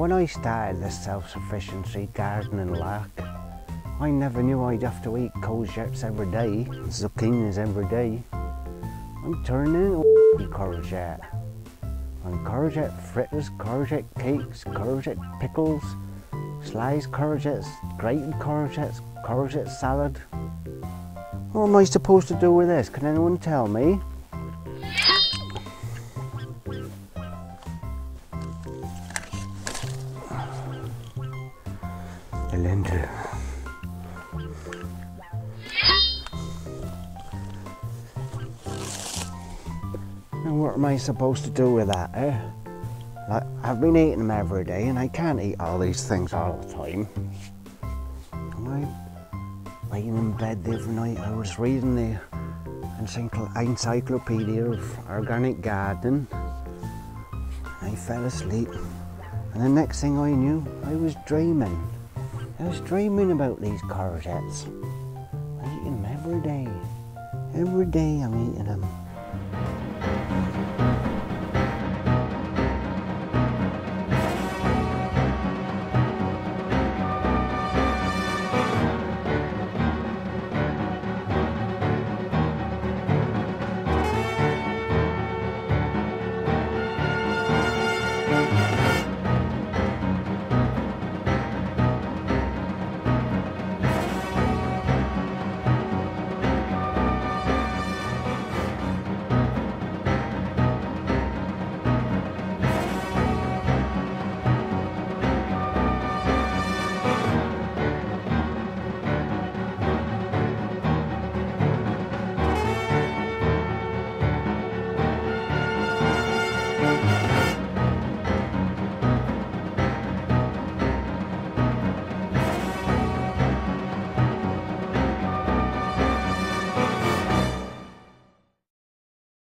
when I started this self-sufficiency gardening lark, I never knew I'd have to eat courgettes every day, zucchinis every day. I'm turning into courgette. And courgette fritters, courgette cakes, courgette pickles, sliced courgettes, grated courgettes, courgette salad. What am I supposed to do with this? Can anyone tell me? Belinda. Now what am I supposed to do with that, eh? Like, I've been eating them every day and I can't eat all these things all the time. Am I laying in bed the other night? I was reading the Encyclopedia of Organic Gardening. I fell asleep. And the next thing I knew, I was dreaming. I was dreaming about these courgettes. I eat them every day. Every day I'm eating them.